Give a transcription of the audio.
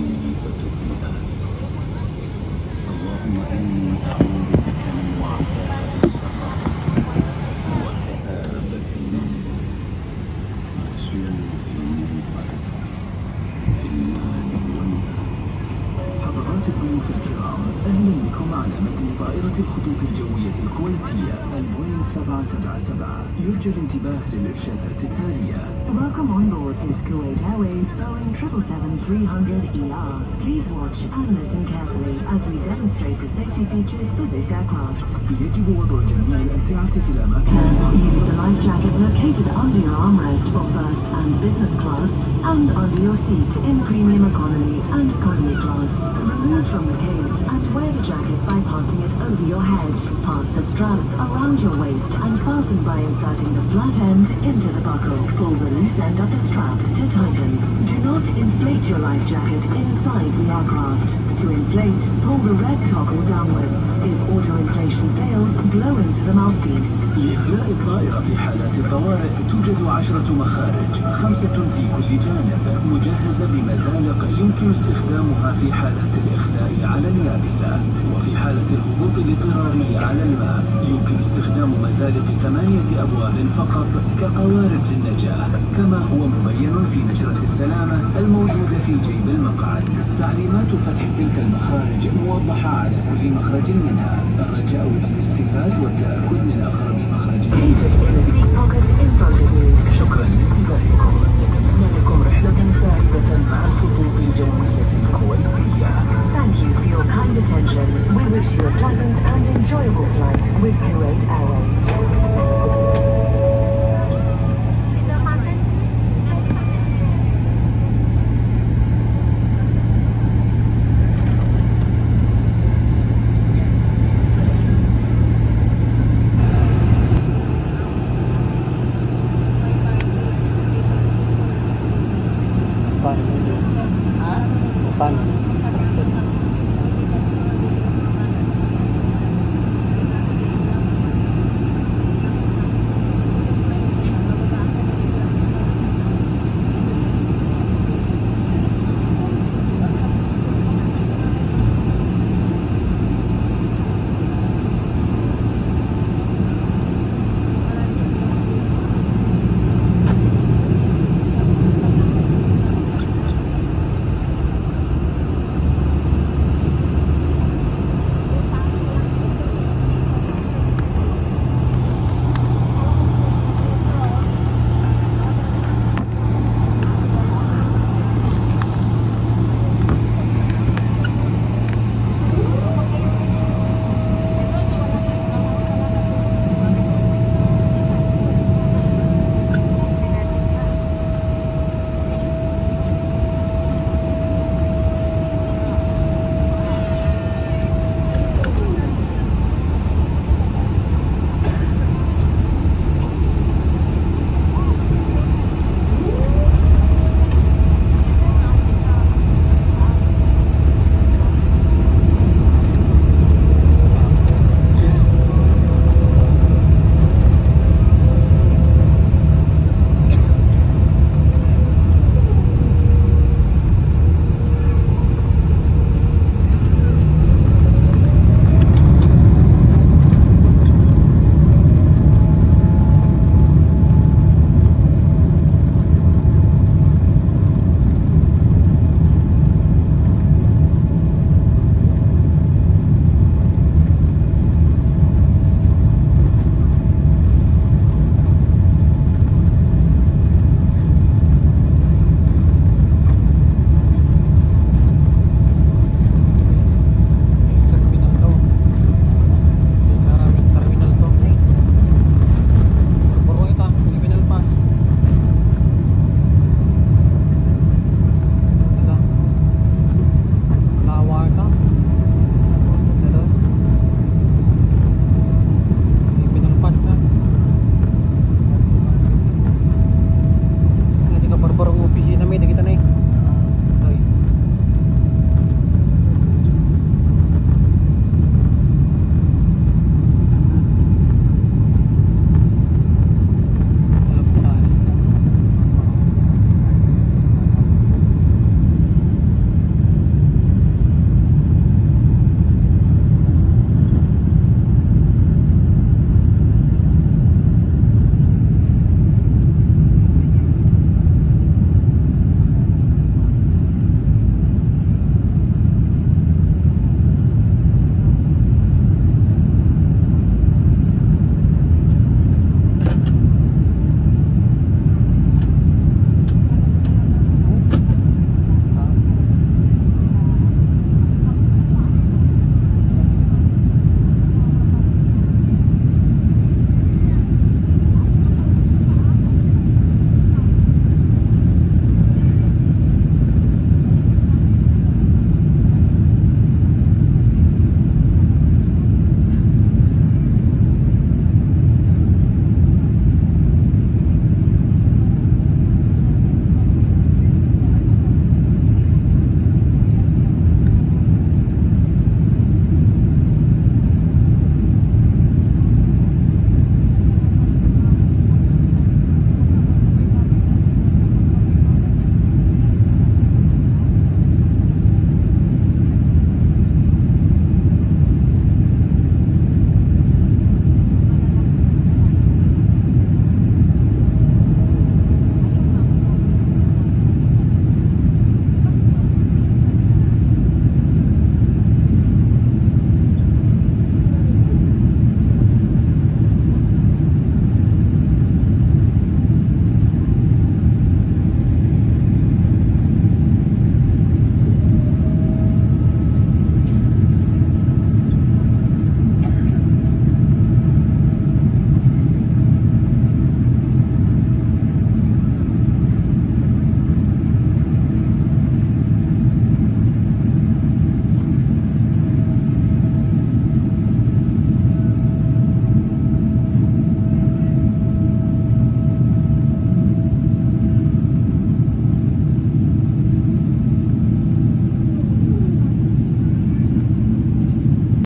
في حضرات الضيوف الكرام أهلا بكم على متن طائرة الخطوط الجوية. 777 يرجى الانتباه للإرشادات التالية Welcome on board this Kuwait Airways Boeing 777-300ER. Please watch and listen carefully as we demonstrate the safety features for this aircraft. يجب وضع جميع الأمتعة في الأماكن Use the life jacket located under your armrest for first and business class and under your seat in premium economy and economy class. Remove from the case passing it over your head. Pass the straps around your waist and fasten by inserting the flat end into the buckle. Pull the loose end of the strap to tighten. Do not inflate your life jacket inside the aircraft. To inflate, pull the red toggle downwards. If auto inflation fails, blow into the mouthpiece. لإخلاء الطائرة في حالات الطوارئ توجد عشرة مخارج خمسة في كل جانب مجهزة بمزالق يمكن استخدامها في حالة الإخلاء على اليابسة وفي حالة الهبوط الاضطراري على الماء. يمكن استخدام مزالق ثمانية أبواب فقط كقوارب للنجاة كما هو مبين في نشرة السلامة الموجودة في جيب المقعد. تعليمات فتح تلك المخارج موضحة على كل مخرج منها. الرجاء بالالتفات والتأكد من أقرب مخرج. شكرا لانتباهكم. نتمنى لكم رحلة سعيدة مع الخطوط الجوية الكويتية. Thank you for your attention. We wish you a pleasant and enjoyable flight with Kuwait Airways. borong upi namin nakita na eh.